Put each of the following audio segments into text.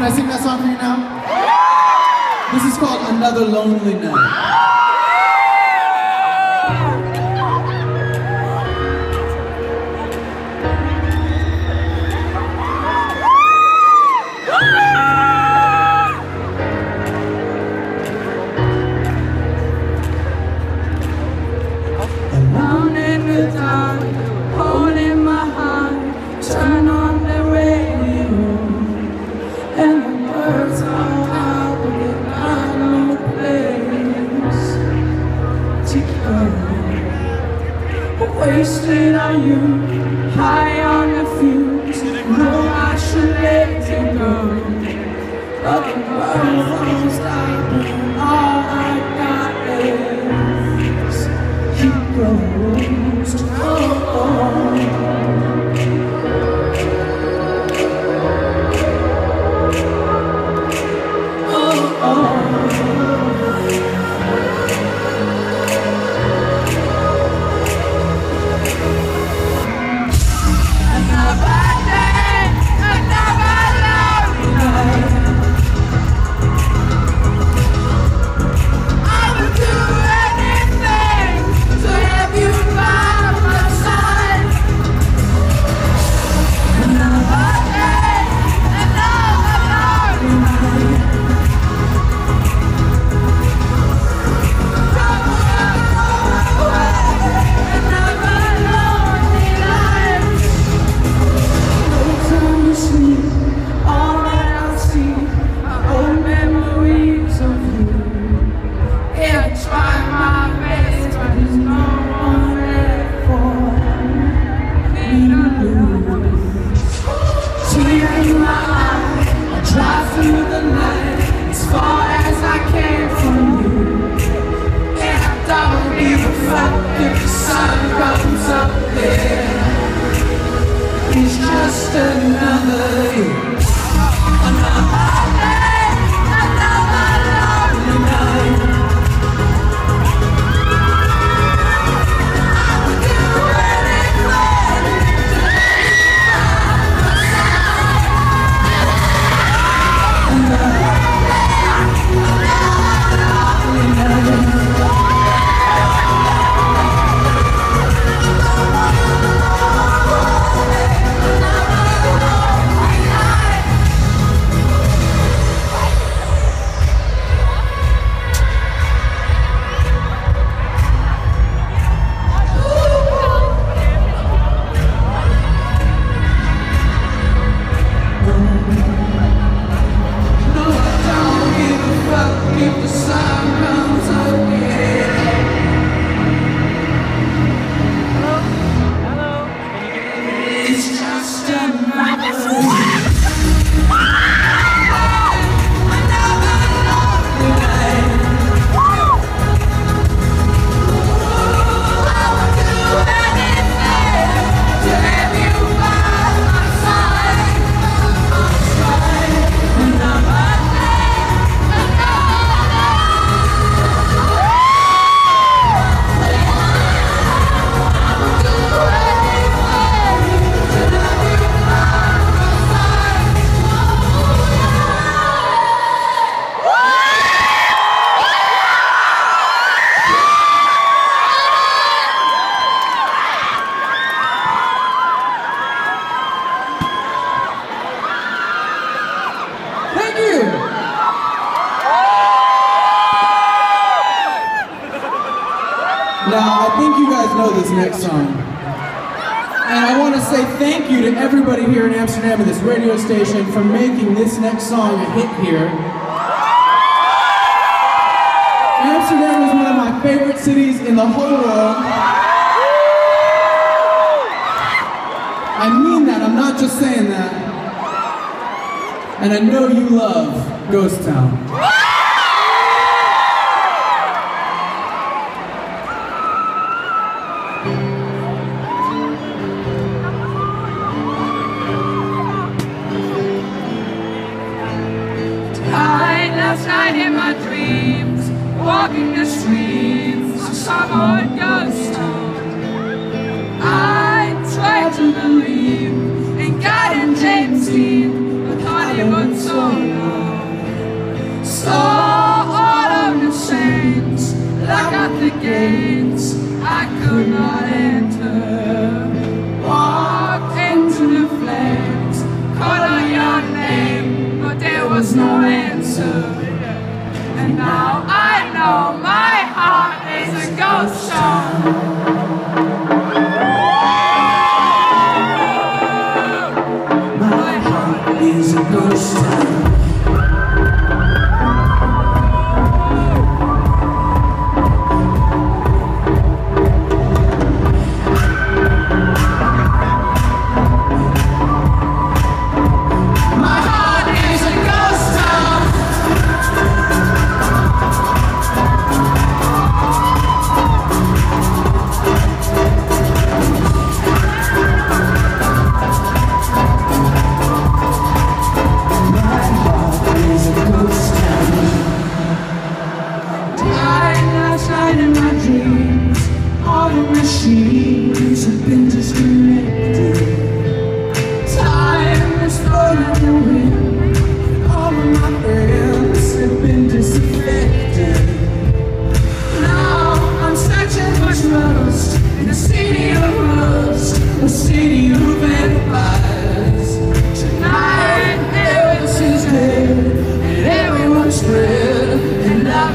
Can I sing that song for you now? This is called Another Lonely Night. Okay. Song. And I want to say thank you to everybody here in Amsterdam at this radio station for making this next song a hit here. Amsterdam is one of my favorite cities in the whole world. I mean that, I'm not just saying that. And I know you love Ghost Town. The gates, I could not enter. Walked into the flames, called out your name, but there was no answer. And now I know my heart is a ghost town.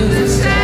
lose.